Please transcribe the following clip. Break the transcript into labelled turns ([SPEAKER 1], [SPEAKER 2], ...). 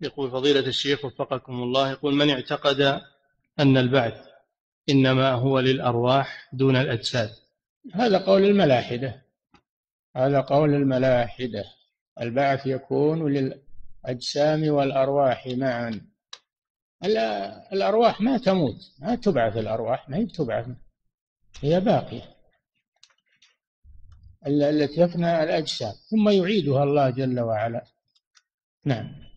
[SPEAKER 1] يقول فضيلة الشيخ وفقكم الله يقول من اعتقد أن البعث إنما هو للأرواح دون الأجساد؟
[SPEAKER 2] هذا قول الملاحدة. هذا قول الملاحدة. البعث يكون للأجسام والأرواح معا. الأرواح ما تموت. ما تبعث الأرواح ما هي تبعث هي باقية. التي يفنى الأجسام ثم يعيدها الله جل وعلا. نعم.